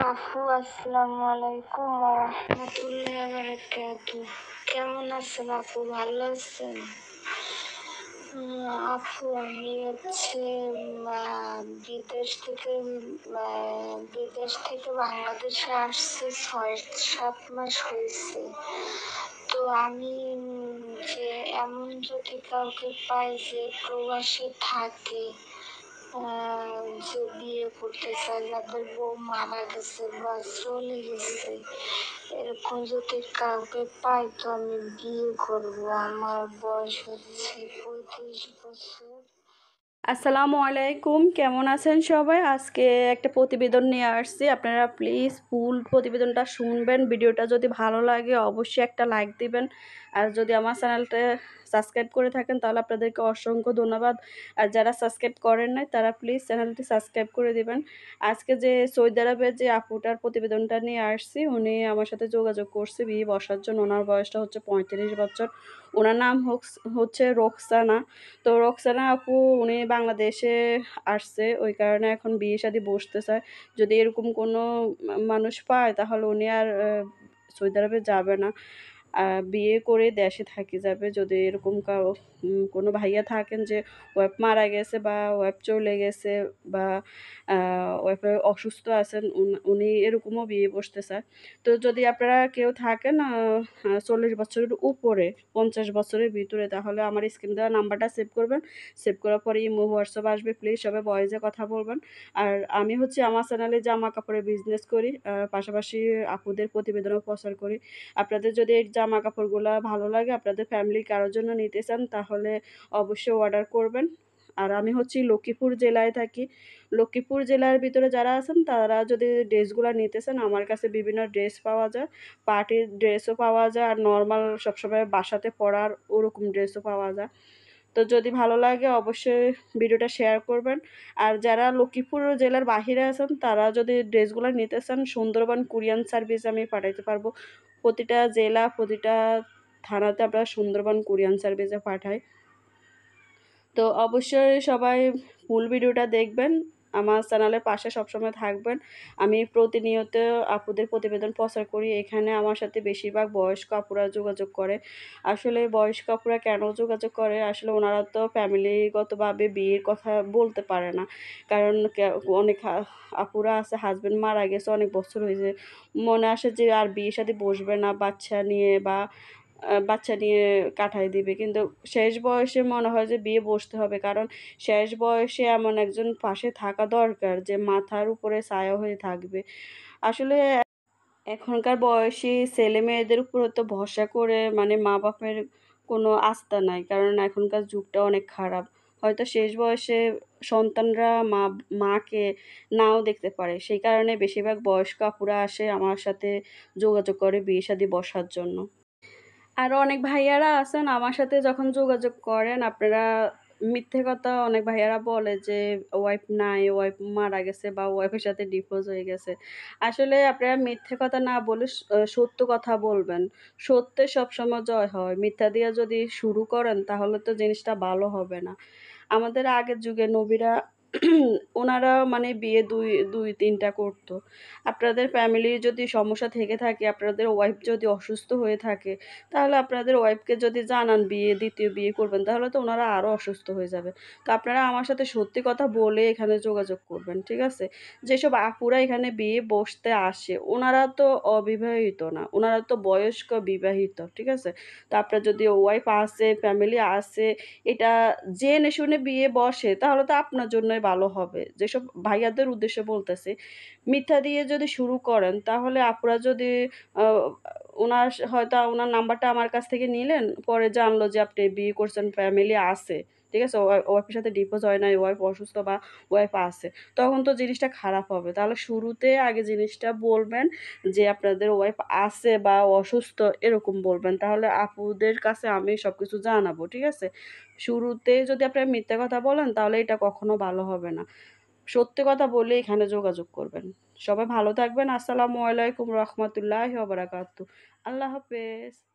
আপু আসসালামু আলাইকুম রহমতুল্লাহ বারাকাত কেমন আছেন আপু? ভালো আছেন? আপু, আমি হচ্ছে বিদেশ থেকে বিদেশ থেকে বাংলাদেশে আসছে। ছয়, সাত মাস হয়েছে। তো আমি যে, এমন যদি কাউকে পাই যে প্রবাসে থাকে বিয়ে করতে চায়, যাদের বউ মারা গেছে বা চলে গেছে, এরকম যদি কাউকে পাই তো আমি বিয়ে করব। আমার বয়স হচ্ছে পঁয়ত্রিশ বছর। আসসালামু আলাইকুম, কেমন আছেন সবাই? আজকে একটা প্রতিবেদন নিয়ে আসছি। আপনারা প্লিজ ফুল প্রতিবেদনটা শুনবেন। ভিডিওটা যদি ভালো লাগে, অবশ্যই একটা লাইক দিবেন। আর যদি আমার চ্যানেলটা সাবস্ক্রাইব করে থাকেন, তাহলে আপনাদেরকে অসংখ্য ধন্যবাদ। আর যারা সাবস্ক্রাইব করেন নাই, তারা প্লিজ চ্যানেলটি সাবস্ক্রাইব করে দিবেন। আজকে যে সৌদি আরবের যে আপুটার প্রতিবেদনটা নিয়ে আসছি, উনি আমার সাথে যোগাযোগ করছে বিয়ে বসার জন্য। ওনার বয়সটা হচ্ছে পঁয়ত্রিশ বছর। ওনার নাম হচ্ছে রোকসানা। তো রোকসানা আপু, উনি বাংলাদেশে আসছে, ওই কারণে এখন বিয়ে শাদি বসতে চায় যদি এরকম কোনো মানুষ পায়, তাহলে উনি আর সৌদি আরবে যাবে না। বিয়ে করে দেশে থাকি যাবে। যদি এরকম কোনো ভাইয়া থাকেন যে ওয়েব মারা গেছে বা ওয়েব চলে গেছে বা ওয়াইফে অসুস্থ আছেন, উনি এরকমও বিয়ে বসতে চায়। তো যদি আপনারা কেউ থাকেন চল্লিশ বছরের উপরে, পঞ্চাশ বছরের ভিতরে, তাহলে আমার স্ক্রিন দেওয়া নাম্বারটা সেভ করবেন। সেভ করার পরে ইমো, হোয়াটসঅ্যাপ আসবে। প্লিজ সবাই বয়েজে কথা বলবেন। আর আমি হচ্ছে আমার চ্যানেলে জামা কাপড়ের বিজনেস করি। পাশাপাশি আপুদের প্রতিবেদনও প্রচার করি। আপনাদের যদি জামা কাপড়গুলো ভালো লাগে, আপনাদের ফ্যামিলি কারোর জন্য নিতে চান, তাহলে অবশ্যই অর্ডার করবেন। আর আমি হচ্ছি লক্ষ্মীপুর জেলায় থাকি। লক্ষ্মীপুর জেলার ভিতরে যারা আছেন, তারা যদি ড্রেসগুলো নিতে চান, আমার কাছে বিভিন্ন ড্রেস পাওয়া যায় পার্টির ড্রেসও পাওয়া যায়, আর নর্মাল সবসময় বাসাতে পরার ওরকম ড্রেসও পাওয়া যায়। তো যদি ভালো লাগে, অবশ্যই ভিডিওটা শেয়ার করবেন। আর যারা লক্ষ্মীপুর জেলার বাহিরে আছেন, তারা যদি ড্রেসগুলো নিতে চান, সুন্দরবন কুরিয়ান সার্ভিস আমি পাঠাইতে পারব। প্রতিটা জেলা, প্রতিটা থানাতে আমরা সুন্দরবন কুরিয়ান সার্ভিসে পাঠাই। তো অবশ্যই সবাই ফুল ভিডিওটা দেখবেন। আমার চ্যানেলের পাশে সবসময় থাকবেন। আমি প্রতিনিয়ত আপুদের প্রতিবেদন প্রচার করি। এখানে আমার সাথে বেশিরভাগ বয়স্ক আপুরা যোগাযোগ করে। আসলে বয়স্ক আপুরা কেন যোগাযোগ করে? আসলে ওনারা তো ফ্যামিলিগতভাবে বিয়ের কথা বলতে পারে না। কারণ অনেক আপুরা আছে হাজব্যান্ড মারা গেছে অনেক বছর হয়েছে। মনে আসে যে আর বিয়ের সাথে বসবে না বাচ্চা নিয়ে বা বাচ্চা নিয়ে কাটাই দিবে। কিন্তু শেষ বয়সে মনে হয় যে বিয়ে বসতে হবে। কারণ শেষ বয়সে এমন একজন পাশে থাকা দরকার যে মাথার উপরে ছায়া হয়ে থাকবে। আসলে এখনকার বয়সী ছেলে মেয়েদের উপরে তো ভরসা করে মানে মা বাপের কোনো আস্থা নাই। কারণ এখনকার যুগটা অনেক খারাপ। হয়তো শেষ বয়সে সন্তানরা মা, মাকে নাও দেখতে পারে। সেই কারণে বেশিরভাগ বয়স্ক আপুরা আসে আমার সাথে যোগাযোগ করে বিয়ে শাদি বসার জন্য। আরও অনেক ভাইয়ারা আছেন, আমার সাথে যখন যোগাযোগ করেন, আপনারা মিথ্যে কথা অনেক ভাইয়ারা বলে যে, ওয়াইফ নাই, ওয়াইফ মারা গেছে বা ওয়াইফের সাথে ডিভোর্স হয়ে গেছে। আসলে আপনারা মিথ্যে কথা না বলে সত্য কথা বলবেন। সত্যে সবসময় জয় হয়। মিথ্যা দিয়ে যদি শুরু করেন, তাহলে তো জিনিসটা ভালো হবে না। আমাদের আগের যুগে নবীরা ওনারা মানে বিয়ে দুই দুই, তিনটা করতো। আপনাদের ফ্যামিলির যদি সমস্যা থেকে থাকে, আপনাদের ওয়াইফ যদি অসুস্থ হয়ে থাকে, তাহলে আপনাদের ওয়াইফকে যদি জানান বিয়ে, দ্বিতীয় বিয়ে করবেন, তাহলে তো ওনারা আরও অসুস্থ হয়ে যাবে। তো আপনারা আমার সাথে সত্যি কথা বলে এখানে যোগাযোগ করবেন, ঠিক আছে? যেসব আপুরা এখানে বিয়ে বসতে আসে, ওনারা তো অবিবাহিত না, ওনারা তো বয়স্ক বিবাহিত, ঠিক আছে? তো আপনার যদি ওয়াইফ আসে ফ্যামিলি আসে, এটা জেনে শুনে বিয়ে বসে, তাহলে তো আপনার জন্যই ভালো হবে। যেসব ভাইয়াদের উদ্দেশ্যে বলতেছি মিথ্যা দিয়ে যদি শুরু করেন তাহলে আপুরা যদি ওনার হয়তো ওনার নাম্বারটা আমার কাছ থেকে নিলেন, পরে জানলো যে আপনি বিয়ে করছেন ফ্যামিলি আছে, ঠিক আছে? ওয়াইফের সাথে ডিভোর্স হয় নাই ওয়াইফ অসুস্থ বা ওয়াইফ আছে। তখন তো জিনিসটা খারাপ হবে। তাহলে শুরুতে আগে জিনিসটা বলবেন যে আপনাদের ওয়াইফ আছে বা অসুস্থ এরকম বলবেন। তাহলে আপুদের কাছে আমি সব কিছু জানাব, ঠিক আছে? শুরুতে যদি আপনারা মিথ্যা কথা বলেন, তাহলে এটা কখনো ভালো হবে না। সত্যি কথা বলে এখানে যোগাযোগ করবেন। সবাই ভালো থাকবেন। আসসালামু আলাইকুম রহমতুল্লাহ আল্লাহ হাফেজ।